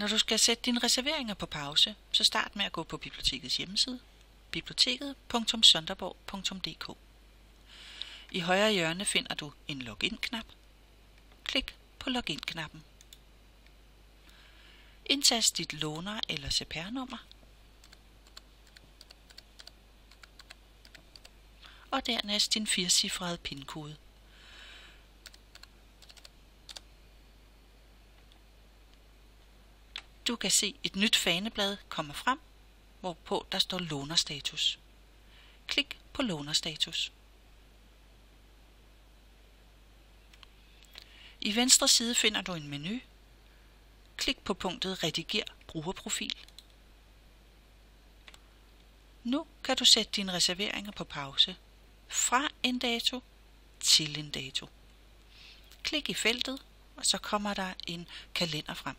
Når du skal sætte dine reserveringer på pause, så start med at gå på bibliotekets hjemmeside, biblioteket.sonderborg.dk. I højre hjørne finder du en login-knap. Klik på login-knappen. Indtast dit låner- eller CPR-nummer. Og dernæst din firecifrede PIN-kode. Du kan se et nyt faneblad komme frem, hvorpå der står lånerstatus. Klik på lånerstatus. I venstre side finder du en menu. Klik på punktet Rediger brugerprofil. Nu kan du sætte dine reserveringer på pause fra en dato til en dato. Klik i feltet, og så kommer der en kalender frem.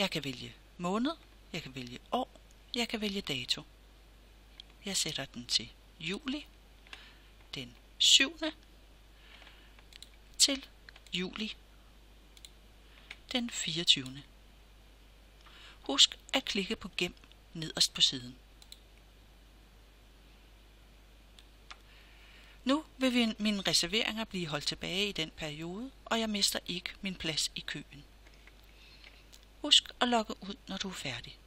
Jeg kan vælge måned, jeg kan vælge år, jeg kan vælge dato. Jeg sætter den til juli, den 7. til juli, den 24. Husk at klikke på gem nederst på siden. Nu vil mine reserveringer blive holdt tilbage i den periode, og jeg mister ikke min plads i køen. Husk at logge ud, når du er færdig.